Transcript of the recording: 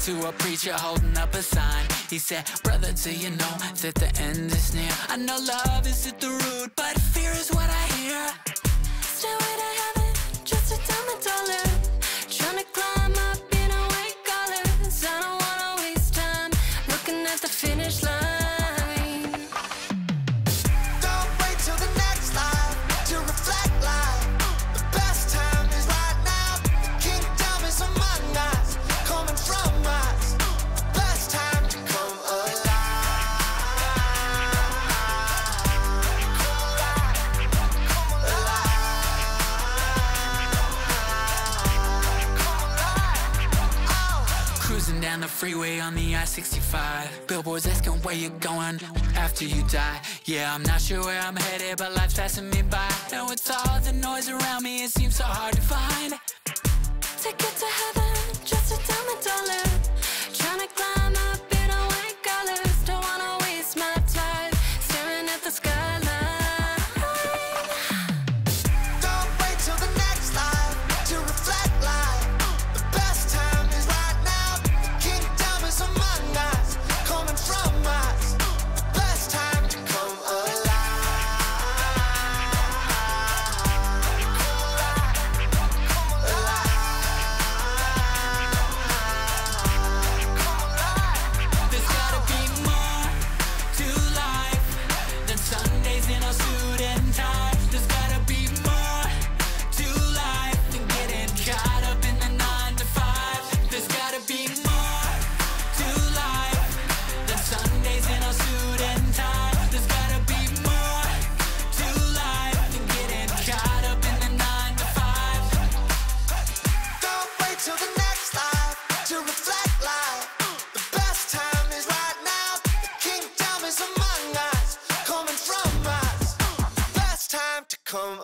to a preacher holding up a sign. He said, Brother, do you know that the end is near? I know love is at the root, but Down the freeway on the I-65 Billboards asking where you're going after you die. Yeah, I'm not sure where I'm headed, but life's passing me by. And with all the noise around me, it seems so hard to find. To heaven. Trying to climb come